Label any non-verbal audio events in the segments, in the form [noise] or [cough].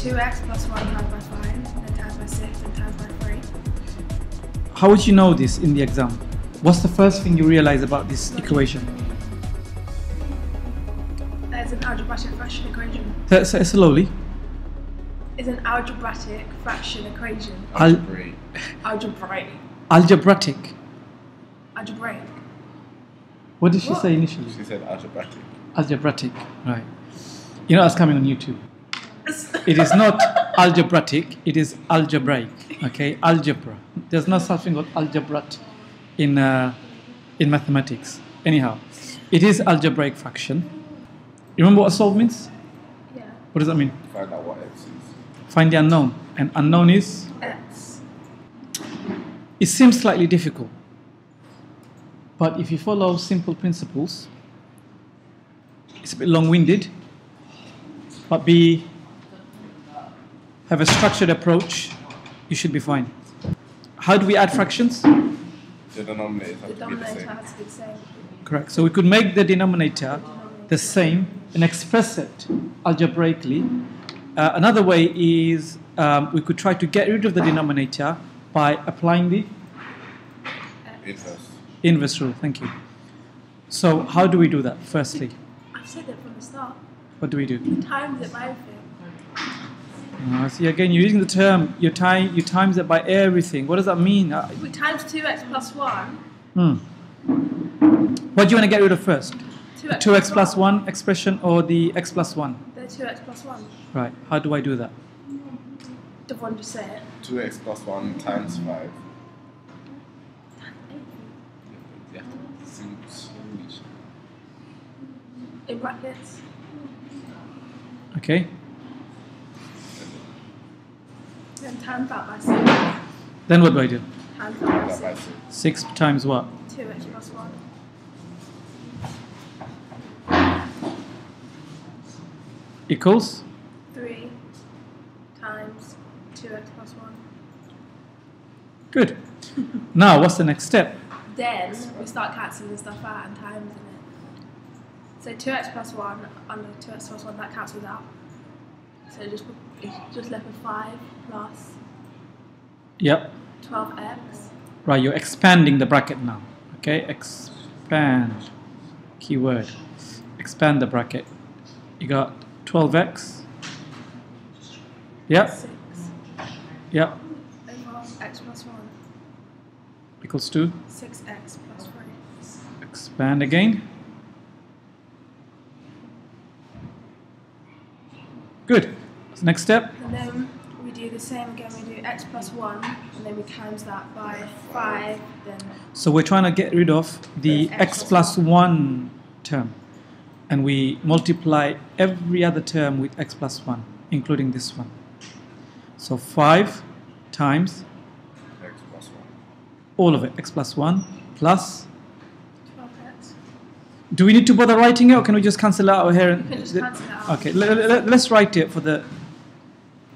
2x plus 1 times by 5, then times by 6, and times by 3. How would you know this in the exam? What's the first thing you realize about this equation? There's an algebraic fraction equation. Say say it slowly. Is an algebraic fraction equation. Al- Algebraic. Algebraic. algebraic. Algebraic. What did she What? say initially? She said algebraic. Algebraic. Right. You know, that's coming on YouTube. It is not algebraic, it is algebraic. Okay, algebra. There's no such thing called algebra in, uh, in mathematics. Anyhow, it is algebraic fraction. You remember what solve means? yeah. What does that mean? Find out what x is. Find the unknown. And unknown is? X. It seems slightly difficult. But if you follow simple principles, it's a bit long winded, but be have a structured approach, you should be fine. How do we add fractions? The denominators The have to be the denominator has to be the same. Correct. So we could make the denominator the same and express it algebraically. Uh, another way is um, we could try to get rid of the denominator by applying the Inverse. inverse rule. Thank you. So how do we do that? Firstly, I've said that from the start. what do we do? Times it by everything. Uh, see again, you're using the term you time you times it by everything. What does that mean? Uh, We times 2x plus 1. hmm. What do you want to get rid of first? 2x, The 2x plus 1 expression or the x plus 1? The 2x plus 1. Right. How do I do that? The one just say it. 2x plus 1 times 5. You have to. In brackets. Okay. 6. Then what do I do? 6. 6. 6 times what? 2x plus 1. Equals? 3 times 2x plus 1. Good. [laughs] now, what's the next step? Then we start cancelling stuff out and times in it. So 2x plus 1 under 2x plus 1, that cancels out. So just just left with 5 plus Yep. 12x. Right, you're expanding the bracket now. Okay, expand. Keyword. Expand the bracket. You got 12x. Yep, 6 yep. over x plus 1. Equals two. 6x plus 3. expand again. Good. Next step. And then we do the same again, we do x plus 1, and then we times that by 5, then So we're trying to get rid of the X x plus 1 term. And we multiply every other term with x plus 1, including this one. So 5 times X plus 1. all of it, x plus 1 plus. 12x. Do we need to bother writing it or can we just cancel it out here? We can just And, cancel it out. okay, let, let, let's write it for the.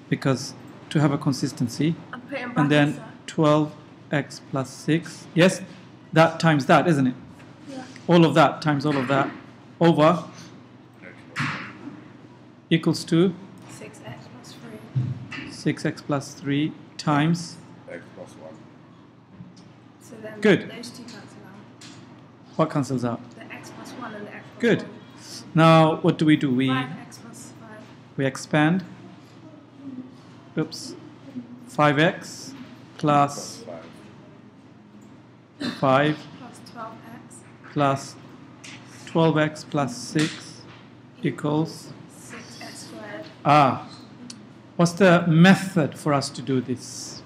Because to have a consistency. I'm And then 12x plus 6. Yes, that times that, isn't it? Yeah. All of that times all of that over equals to 6x plus 3. 6x plus 3 times. X plus 1. So then Good. those two cancel out. What cancels out? The x plus 1 and the x plus Good. 1. Now, what do we do? We, 5x plus 5. we expand. Oops. 5x Plus plus 5. 5 Plus 12x. plus 12x plus 6 equals. 6x squared. Ah. What's the method for us to do this?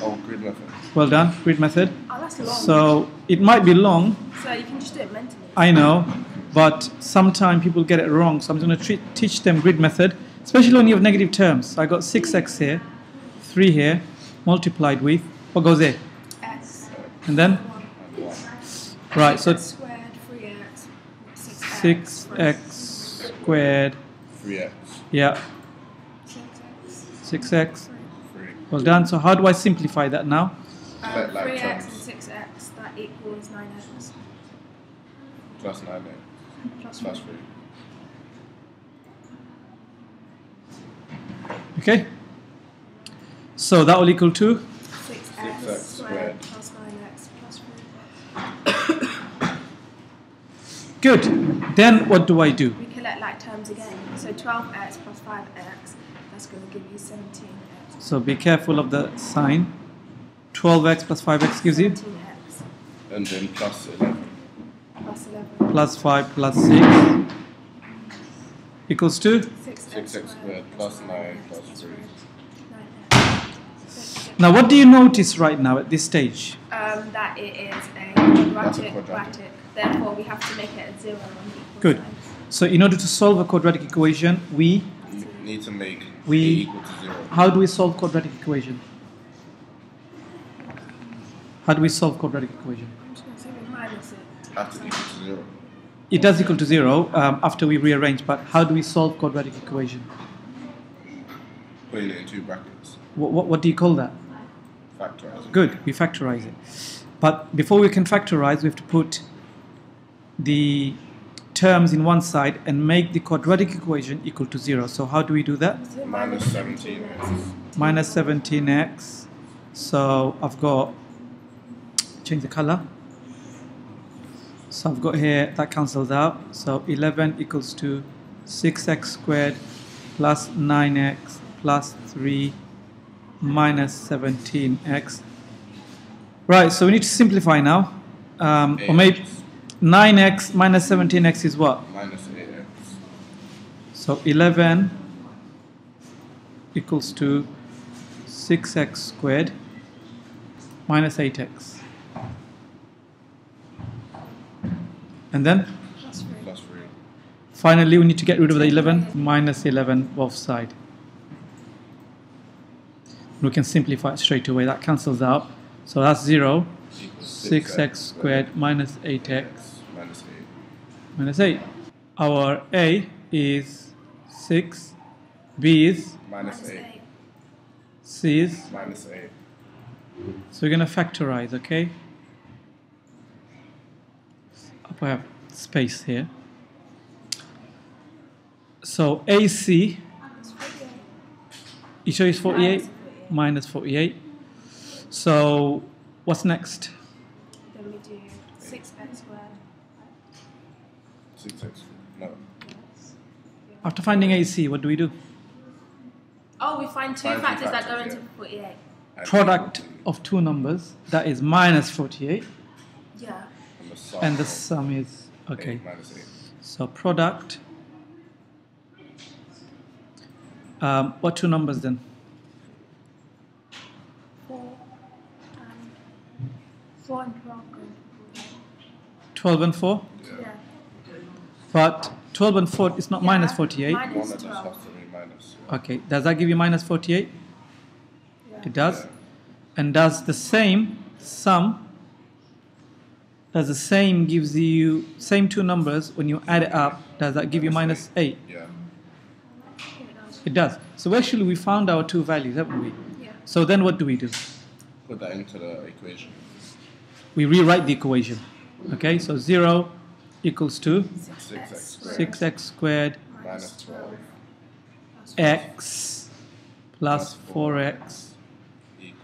Oh, grid method. Well done, grid method. Oh, that's long. So it might be long, So you can just do it mentally. I know, but sometimes people get it wrong. So I'm going to teach them grid method, especially when you have negative terms. I got 6x here, 3 here, multiplied with, what goes there? x. And then? 1. Right, so 6x squared, 3x, 6x. 6x squared, 3x. yeah, 6x. 6x. 3. Well done. So how do I simplify that now? Um, Like- like 3x and 6x, that equals 9x. Plus 9x. Plus Plus 3. 3. Okay? So that will equal to 6x 6x squared squared. plus 9x plus 3. [coughs] good. Then what do I do? We collect like terms again. So 12x plus 5x, that's going to give you 17x. So be careful of the sign. 12x plus 5x gives you 17x And then plus 11. plus 11. plus 5 plus 6 equals to 6x, 6x squared plus 9 plus 3. now what do you notice right now at this stage Um, that it is a quadratic quadratic. Therefore, we have to make it a zero Good. signs. so in order to solve a quadratic equation we You need to make We- a equal to 0. how do we solve quadratic equation how do we solve quadratic equation I'm just going to say minus it. Have to equal to 0. It does equal to 0 um, after we rearrange but how do we solve quadratic equation Putting it in two brackets. what, what, what do you call that Factorize. Good, we factorize it. But before we can factorize, we have to put the terms in one side and make the quadratic equation equal to zero. So how do we do that? Minus 17x. Minus 17x. So I've got, change the color. So I've got here, that cancels out. So 11 equals to 6x squared plus 9x plus 3 minus 17x. Right, so we need to simplify now. Um, or maybe 9x minus 17x is what? Minus 8x. So 11 equals to 6x squared minus 8x. And then Plus 3. Plus finally we need to get rid of the 11 minus 11 both side. We can simplify it straight away. That cancels out. So that's 0. 6x squared minus 8x Minus 8. minus 8. Our A is 6, B is, Minus 8. C is, Minus 8. so we're going to factorize, okay? Up I have space here. So AC, Plus 48. you sure is 48? Minus Minus 48. So what's next? Then we do 6x squared. 6x. No. After finding AC, what do we do? Oh, we find two Find two factors that go factors, into 48. Product of two numbers, that is minus 48, Yeah. To- And the sum. and the of sum is, okay. 8 minus So product. Um, what two numbers then? 4 and 4 and 12 go into 48. 12 and 4. Yeah. But 12 and 4 is not Yeah, minus 48. minus One of those 12. has to be minus. Okay, does that give you minus 48? Yeah. It does. Yeah. And does the same sum, does the same gives you, same two numbers, when you add it up, does that give you minus 8? Yeah. Yeah, it does. So actually we found our two values, haven't we? Yeah. So then what do we do? Put that into the equation. We rewrite the equation. Okay, so 0 equals to 6x squared 6x squared minus 12 x plus 4x equals.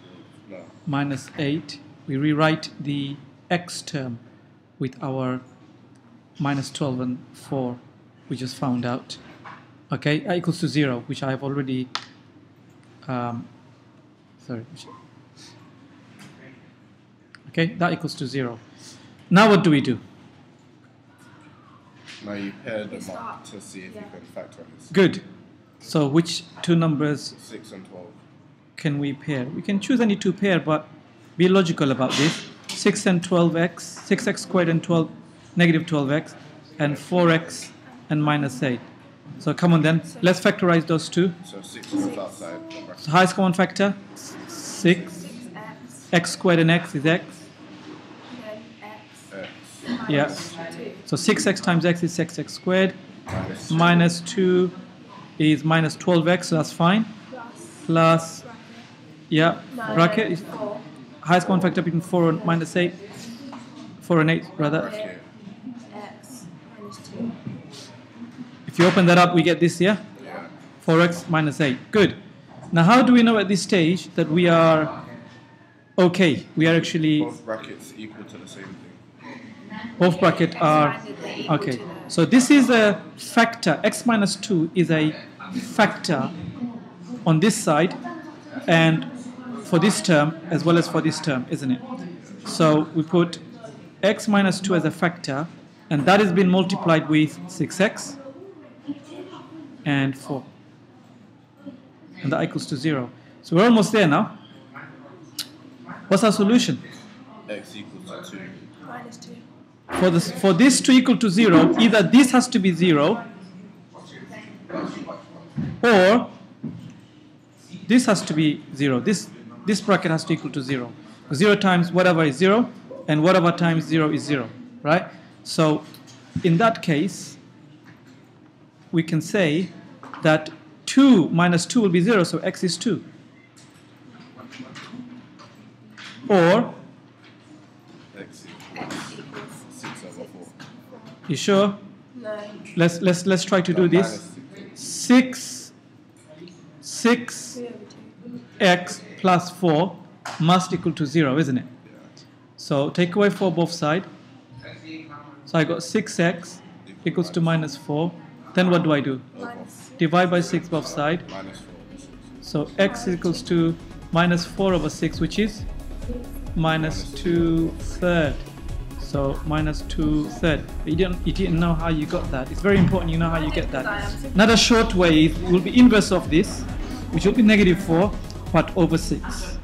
No. minus 8. We rewrite the x term with our minus 12 and 4 we just found out. Okay, uh, equals to 0, which I have already. Um, sorry. Okay, that equals to 0. Now what do we do? Now you pair them up to see if Yeah. you can factorize. Good. So which two numbers 6 and 12. can we pair? We can choose any two pair, but be logical about this. 6 and 12x, 6x squared and 12, negative 12x, and 4x and minus 8. So come on then, let's factorize those two. So 6 goes outside. So highest common factor, 6. 6x, x squared and x is x. then x, X Yeah. minus So 6x times x is 6x squared. minus Minus 2 is minus 12x, so that's fine. plus Plus, yeah, bracket is 4 highest common factor between 4 and minus 8. 4 and 8, rather. x minus 2. If you open that up, we get this here. Yeah. 4x minus 8. Good. Now, how do we know at this stage that we are okay? We are actually Both brackets equal to the same thing. both bracket are Provided they're equal okay. So this is a factor. X minus two is a factor on this side, and for this term as well as for this term, isn't it? So we put x minus 2 as a factor, and that has been multiplied with 6x and 4. And that equals to 0. So we're almost there now. What's our solution? X equals 2. Minus 2. For this, for this to equal to 0, either this has to be 0 or this has to be 0. This, this bracket has to equal to 0. 0 times whatever is 0 and whatever times 0 is 0, right? So in that case, we can say that 2 minus 2 will be 0, so x is 2. Or, X X equals equals 6 over 4. you sure? no. Let's, let's, let's try to do this. minus 6, 6 3 over 2. x plus 4 must equal to 0, isn't it? So take away 4 both sides. So I got 6x equals to minus 4. Then what do I do? Divide by 6 both sides. Minus 4 over 6. So x equals to minus 4 over 6, which is minus 2 third. So minus 2 third. But you didn't, you didn't know how you got that. It's very important you know how you get that. Another short way will be inverse of this, which will be negative 4, but over 6.